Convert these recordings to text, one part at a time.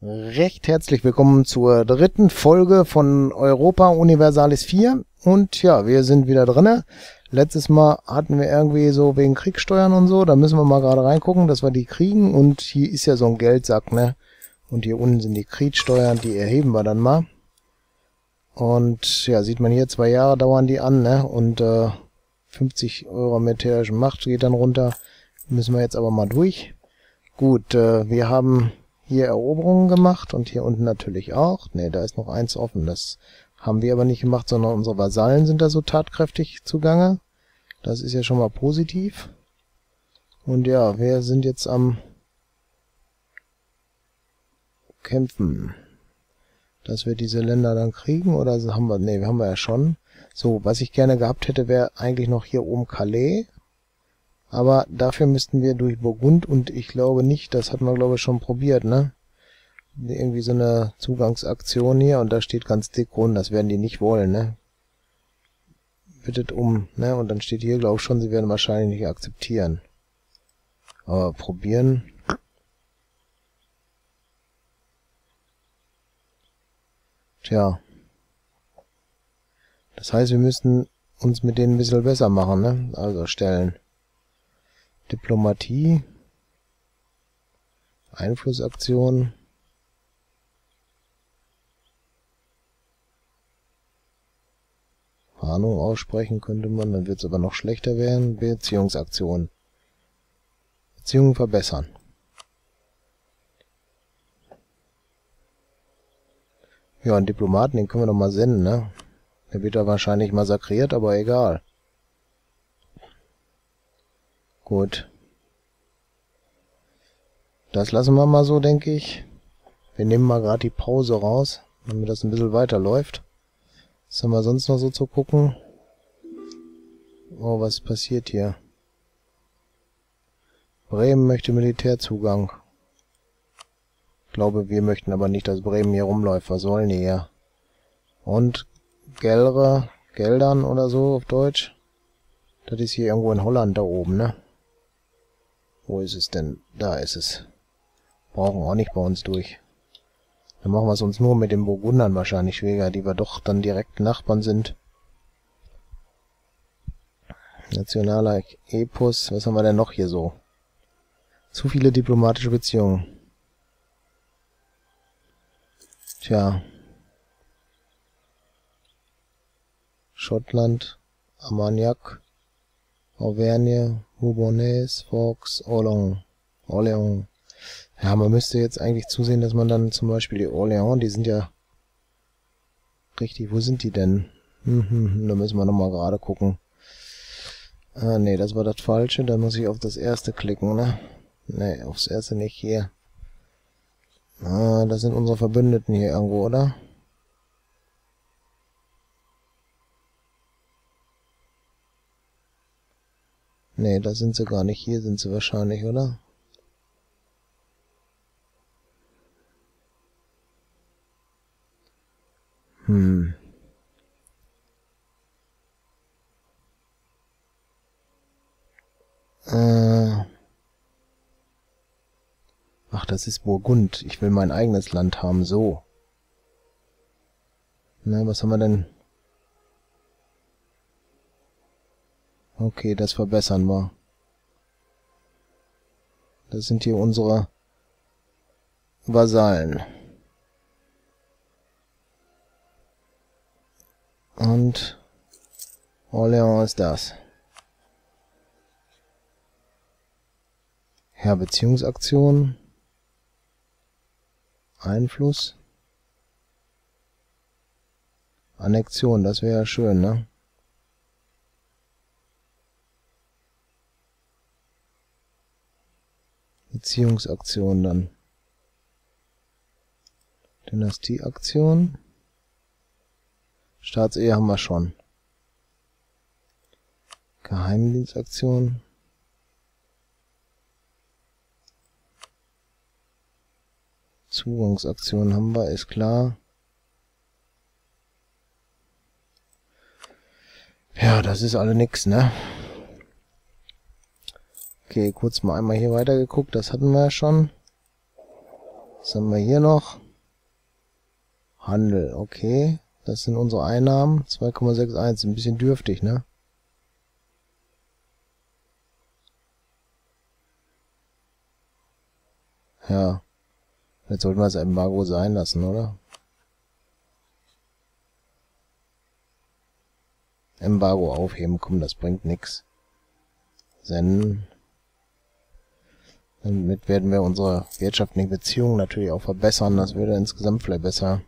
Recht herzlich willkommen zur dritten Folge von Europa Universalis 4. Und ja, wir sind wieder drinne. Letztes Mal hatten wir irgendwie so wegen Kriegssteuern und so, da müssen wir mal gerade reingucken, dass wir die kriegen. Und hier ist ja so ein Geldsack, ne? Und hier unten sind die Kriegssteuern, die erheben wir dann mal. Und ja, sieht man hier, zwei Jahre dauern die an, ne? Und äh, 50 Euro militärische Macht geht dann runter. Müssen wir jetzt aber mal durch. Gut, äh, wir haben hier Eroberungen gemacht und hier unten natürlich auch. Ne, da ist noch eins offen. Das haben wir aber nicht gemacht, sondern unsere Vasallen sind da so tatkräftig zugange. Das ist ja schon mal positiv. Und ja, wir sind jetzt am Kämpfen. Dass wir diese Länder dann kriegen, oder haben wir, ne, haben wir ja schon. So, was ich gerne gehabt hätte, wäre eigentlich noch hier oben Calais. Aber dafür müssten wir durch Burgund und ich glaube nicht, das hat man glaube ich schon probiert, ne? Irgendwie so eine Zugangsaktion hier und da steht ganz dick rund, das werden die nicht wollen, ne? Bittet um, ne? Und dann steht hier glaube ich schon, sie werden wahrscheinlich nicht akzeptieren. Aber probieren. Tja. Das heißt, wir müssten uns mit denen ein bisschen besser machen, ne? Also stellen. Diplomatie, Einflussaktion, Warnung aussprechen könnte man, dann wird es aber noch schlechter werden. Beziehungsaktion. Beziehungen verbessern. Ja, einen Diplomaten, den können wir doch mal senden, ne? Der wird da wahrscheinlich massakriert, aber egal. Gut. Das lassen wir mal so, denke ich. Wir nehmen mal gerade die Pause raus, damit das ein bisschen weiterläuft. Was haben wir sonst noch so zu gucken? Oh, was passiert hier? Bremen möchte Militärzugang. Ich glaube, wir möchten aber nicht, dass Bremen hier rumläuft. Was sollen die hier? Und Gelre, Geldern oder so auf Deutsch? Das ist hier irgendwo in Holland da oben, ne? Wo ist es denn? Da ist es. Brauchen auch nicht bei uns durch. Dann machen wir es uns nur mit den Burgundern wahrscheinlich schwieriger, die wir doch dann direkt Nachbarn sind. Nationaler Epos. Was haben wir denn noch hier so? Zu viele diplomatische Beziehungen. Tja. Schottland, Armagnac, Auvergne, Bourbonnais, Fox, Orléans. Orléans. Ja, man müsste jetzt eigentlich zusehen, dass man dann zum Beispiel die Orléans, die sind ja richtig, wo sind die denn? Hm, hm, hm, da müssen wir nochmal gerade gucken. Ah, nee, das war das Falsche. Da muss ich auf das erste klicken, ne? Nee, aufs erste nicht hier. Ah, das sind unsere Verbündeten hier irgendwo, oder? Nee, da sind sie gar nicht. Hier sind sie wahrscheinlich, oder? Hm. Äh. Ach, das ist Burgund. Ich will mein eigenes Land haben, so. Na, was haben wir denn? Okay, das verbessern wir. Das sind hier unsere Vasallen. Und Orléans ist das. Ja, Beziehungsaktion. Einfluss. Annexion, das wäre ja schön, ne? Beziehungsaktion dann. Dynastieaktion. Staatsehe haben wir schon. Geheimdienstaktion. Zugangsaktion haben wir, ist klar. Ja, das ist alle nix, ne? Okay, kurz mal einmal hier weiter geguckt, das hatten wir ja schon. Was haben wir hier noch? Handel, okay. Das sind unsere Einnahmen. 2,61, ein bisschen dürftig, ne? Ja. Jetzt sollten wir das Embargo sein lassen, oder? Embargo aufheben, komm, das bringt nix. Senden. Damit werden wir unsere wirtschaftlichen Beziehungen natürlich auch verbessern. Das würde insgesamt vielleicht besser.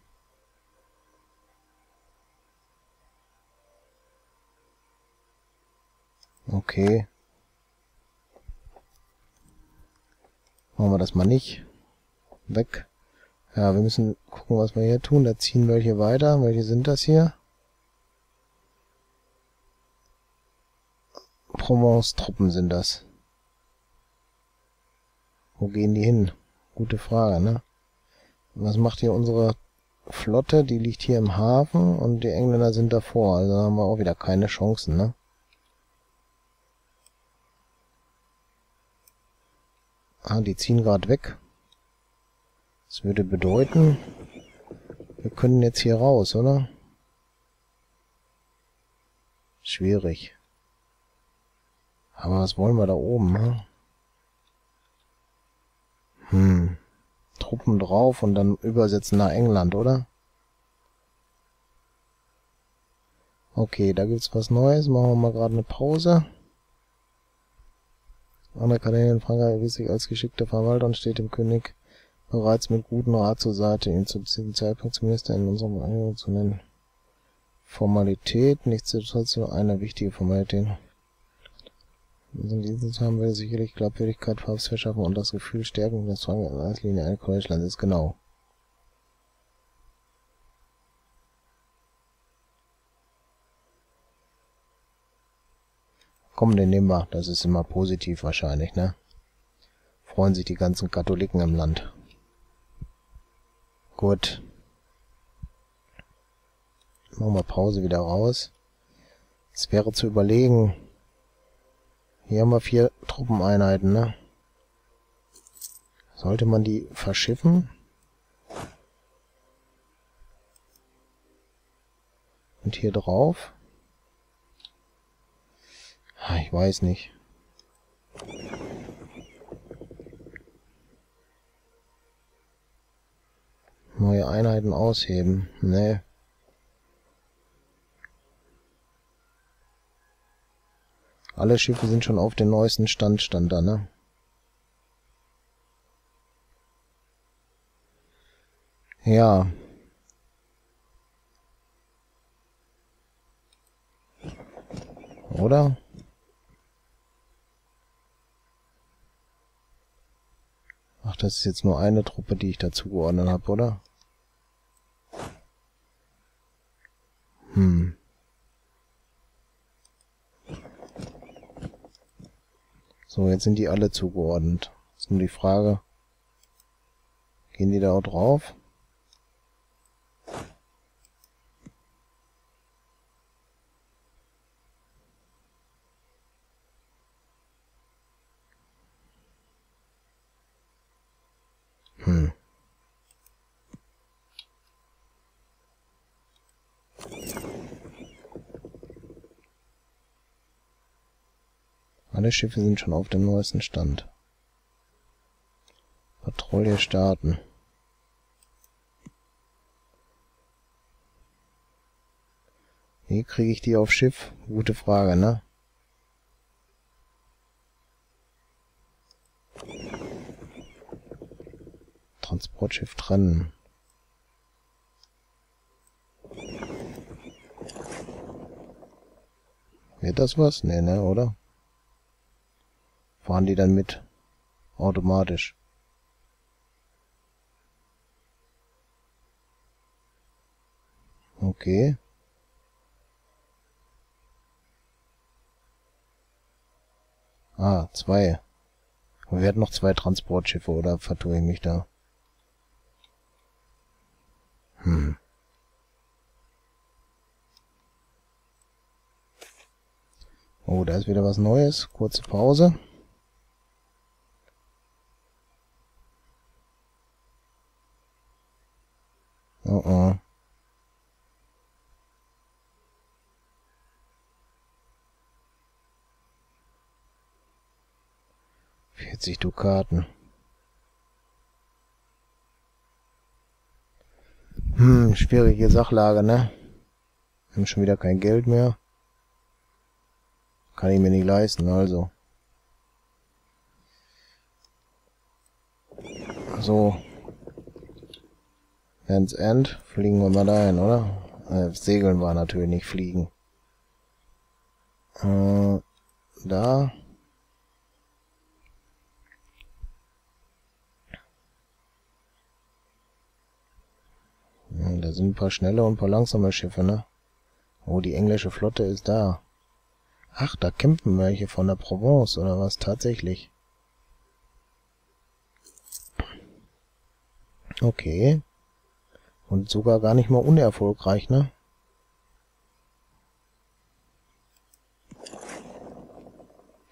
Okay. Machen wir das mal nicht. Weg. Ja, wir müssen gucken, was wir hier tun. Da ziehen welche weiter. Welche sind das hier? Provence-Truppen sind das. Wo gehen die hin? Gute Frage, ne? Was macht hier unsere Flotte? Die liegt hier im Hafen und die Engländer sind davor. Also haben wir auch wieder keine Chancen, ne? Ah, die ziehen gerade weg. Das würde bedeuten, wir können jetzt hier raus, oder? Schwierig. Aber was wollen wir da oben, ne? Hm. Truppen drauf und dann übersetzen nach England, oder? Okay, da gibt's was Neues. Machen wir mal gerade eine Pause. Anerkannt in Frankreich erwies sich als geschickter Verwalter und steht dem König bereits mit gutem Rat zur Seite, ihn zu diesem Zeitpunkt Minister in unserem Angebot zu nennen. Formalität, nichtsdestotrotz nur eine wichtige Formalität. In diesem haben wir sicherlich Glaubwürdigkeit, Papst verschaffen und das Gefühl stärken, dass Frankreich als Linie ein College-Land ist, genau. Komm, den nehmen wir. Das ist immer positiv wahrscheinlich, ne? Freuen sich die ganzen Katholiken im Land. Gut. Machen wir Pause wieder raus. Es wäre zu überlegen. Hier haben wir vier Truppeneinheiten, ne? Sollte man die verschiffen? Und hier drauf? Ah, ich weiß nicht. Neue Einheiten ausheben. Nee. Alle Schiffe sind schon auf den neuesten Stand, stand da, ne? Ja. Oder? Ach, das ist jetzt nur eine Truppe, die ich dazu geordnet habe, oder? Hm. So, jetzt sind die alle zugeordnet. Ist nur die Frage, gehen die da auch drauf? Hm. Alle Schiffe sind schon auf dem neuesten Stand. Patrouille starten. Wie kriege ich die auf Schiff? Gute Frage, ne? Transportschiff trennen. Wird das was? Nee, ne, oder? Fahren die dann mit? Automatisch. Okay. Ah, zwei. wir hatten noch zwei Transportschiffe, oder vertue ich mich da? Hm. Oh, da ist wieder was Neues. Kurze Pause. 40 Dukaten. Hm, schwierige Sachlage, ne? Wir haben schon wieder kein Geld mehr. Kann ich mir nicht leisten, also. So. Ends End. Fliegen wir mal dahin, oder? Äh, segeln war natürlich nicht fliegen. Äh, da. Da sind ein paar schnelle und ein paar langsame Schiffe, ne? Oh, die englische Flotte ist da. Ach, da kämpfen welche von der Provence, oder was? Tatsächlich. Okay. Und sogar gar nicht mal unerfolgreich, ne?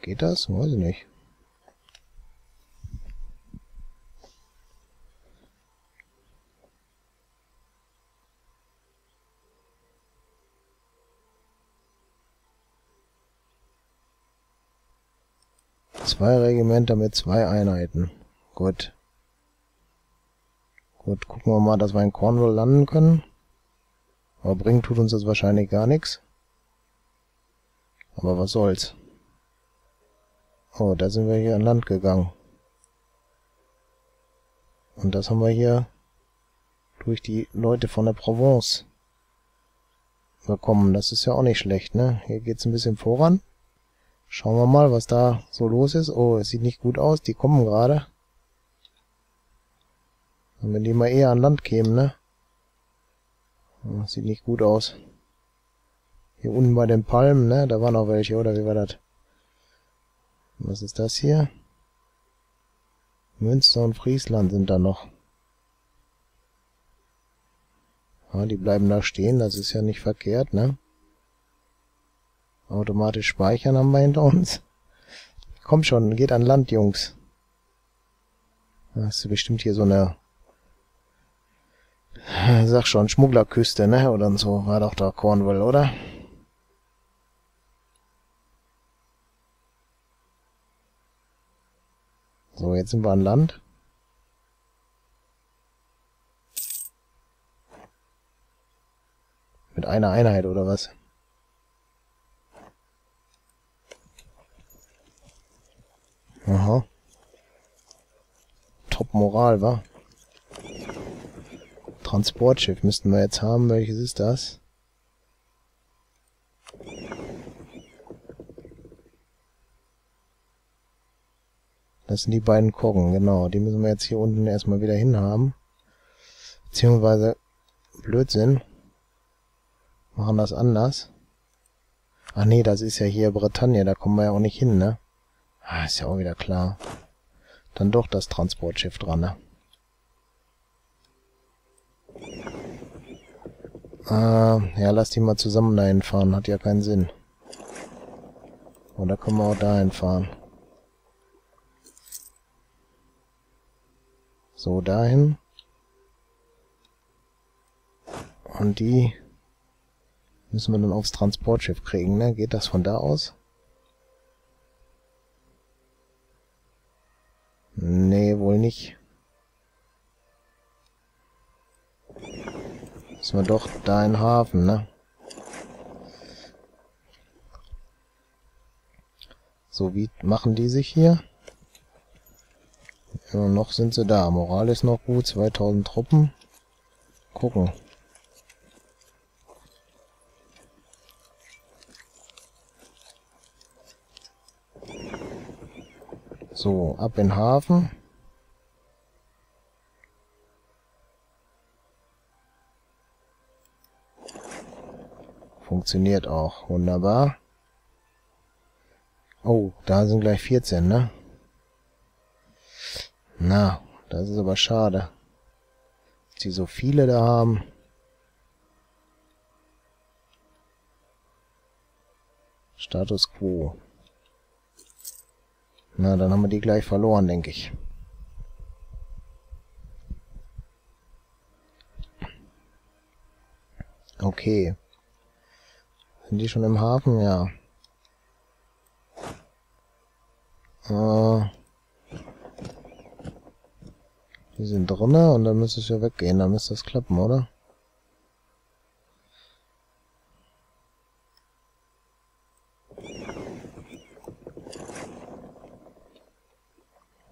Geht das? Weiß ich nicht. Zwei Regimenter mit zwei Einheiten. Gut. Gut, gucken wir mal, dass wir in Cornwall landen können. Aber bringen tut uns das wahrscheinlich gar nichts. Aber was soll's. Oh, da sind wir hier an Land gegangen. Und das haben wir hier durch die Leute von der Provence bekommen. Das ist ja auch nicht schlecht, ne? Hier geht's ein bisschen voran. Schauen wir mal, was da so los ist. Oh, es sieht nicht gut aus. Die kommen gerade. Wenn die mal eher an Land kämen, ne? Oh, sieht nicht gut aus. Hier unten bei den Palmen, ne? Da waren noch welche, oder wie war das? Was ist das hier? Münster und Friesland sind da noch. Ja, die bleiben da stehen, das ist ja nicht verkehrt, ne? Automatisch speichern haben wir hinter uns. Komm schon, geht an Land, Jungs. Das ist bestimmt hier so eine... Sag schon, Schmugglerküste, ne? Oder so. War doch da Cornwall, oder? So, jetzt sind wir an Land. Mit einer Einheit, oder was? Aha. Top Moral, wa? Transportschiff müssten wir jetzt haben. Welches ist das? Das sind die beiden Koggen, genau. Die müssen wir jetzt hier unten erstmal wieder hinhaben. Beziehungsweise, Blödsinn. Machen das anders. Ach nee, das ist ja hier Bretagne, da kommen wir ja auch nicht hin, ne? Ah, ist ja auch wieder klar. Dann doch das Transportschiff dran, ne? Äh, ja, lass die mal zusammen dahin fahren. Hat ja keinen Sinn. Oder können wir auch dahin fahren. So, dahin. Und die müssen wir dann aufs Transportschiff kriegen, ne? Geht das von da aus? Nee, wohl nicht. Müssen wir doch da in Hafen, ne? So, wie machen die sich hier? Ja, noch sind sie da. Moral ist noch gut. 2000 Truppen. Gucken. So, ab in Hafen. Funktioniert auch. Wunderbar. Oh, da sind gleich 14, ne? Na, das ist aber schade. Dass die so viele da haben. Status Quo. Na, dann haben wir die gleich verloren, denke ich. Okay. Sind die schon im Hafen? Ja. Äh, die sind drinnen und dann müsste es ja weggehen. Dann müsste das klappen, oder?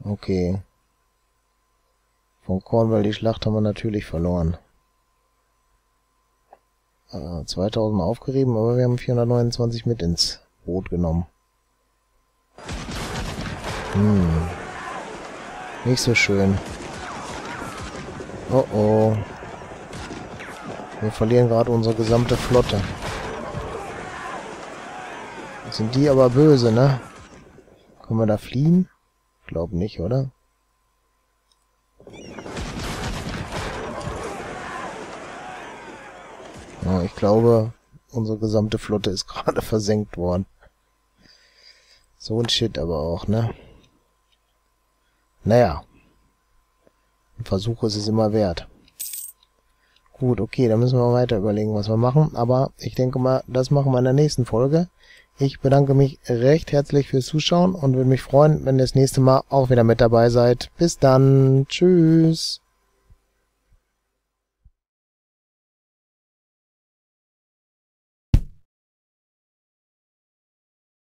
Okay. Von Cornwall die Schlacht haben wir natürlich verloren. Äh, 2000 aufgerieben, aber wir haben 429 mit ins Boot genommen. Hm. Nicht so schön. Oh oh. Wir verlieren gerade unsere gesamte Flotte. sind die aber böse, ne? Können wir da fliehen? Glaub nicht, oder? Ja, ich glaube, unsere gesamte Flotte ist gerade versenkt worden. So ein Shit aber auch, ne? Naja. Ein Versuch ist es immer wert. Gut, okay, dann müssen wir weiter überlegen, was wir machen. Aber ich denke mal, das machen wir in der nächsten Folge. Ich bedanke mich recht herzlich fürs Zuschauen und würde mich freuen, wenn ihr das nächste Mal auch wieder mit dabei seid. Bis dann. Tschüss.